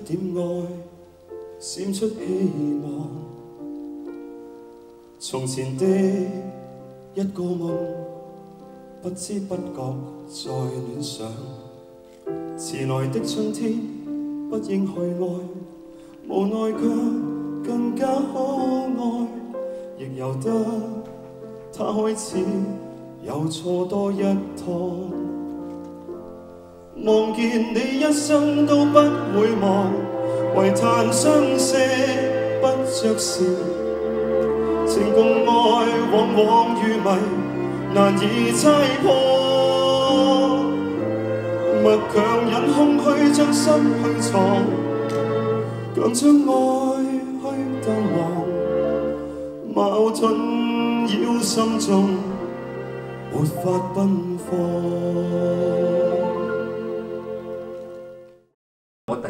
一点爱闪出希望？从前的一个梦，不知不觉在恋上。迟来的春天，不应去爱，无奈却更加可爱，亦由得他开始又错多一趟。望见你一生都不会忘，唯叹相识不着时，情共爱往往如迷，难以猜破。默强忍空虚将心去藏，强将爱去淡忘，矛盾繞心中，沒法奔放。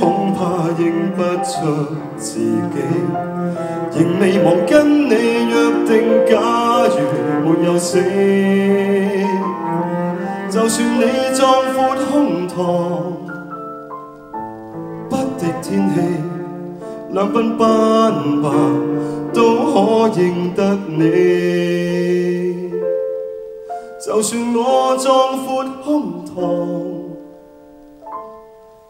恐怕认不出自己，仍未忘跟你约定，假如没有死，就算你壮阔胸膛。不敌天气，两鬓斑白都可认得你。就算我壮阔胸膛，